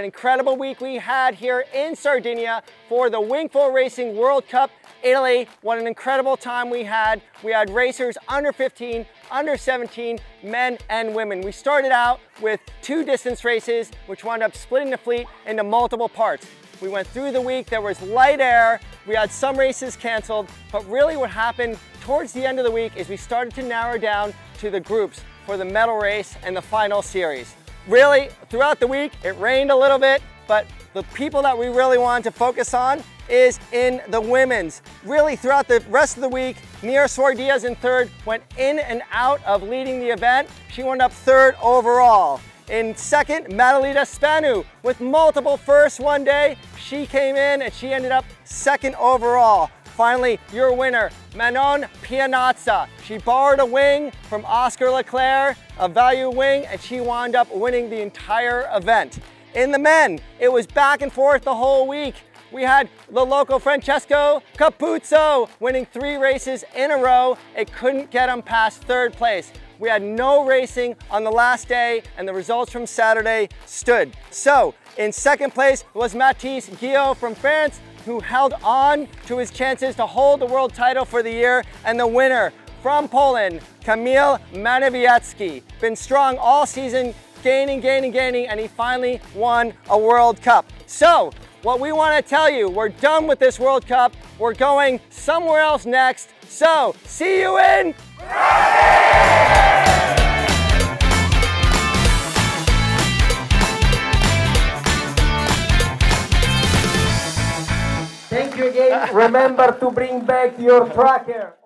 an incredible week we had here in Sardinia for the Wingfoil Racing World Cup Italy. What an incredible time we had. We had racers under 15, under 17, men and women. We started out with two distance races, which wound up splitting the fleet into multiple parts. We went through the week, there was light air, we had some races canceled, but really what happened towards the end of the week is we started to narrow down to the groups for the medal race and the final series. Really, throughout the week, it rained a little bit, but the people that we really wanted to focus on is in the women's. Really, throughout the rest of the week, Nia Suardiaz in third went in and out of leading the event. She wound up third overall. In second, Madalita Spanu with multiple firsts one day. She came in and she ended up second overall. Finally, your winner, Manon Pianazza. She borrowed a wing from Oscar Leclerc, a value wing, and she wound up winning the entire event. In the men, it was back and forth the whole week. We had the local Francesco Cappuzzo winning three races in a row. It couldn't get him past third place. We had no racing on the last day and the results from Saturday stood. So in second place was Mathis Guillot from France who held on to his chances to hold the world title for the year and the winner from Poland, Kamil Manowiecki. Been strong all season, gaining, gaining, gaining, and he finally won a World Cup. So, what we want to tell you, we're done with this World Cup. We're going somewhere else next. So, see you in... Thank you again. Remember to bring back your tracker.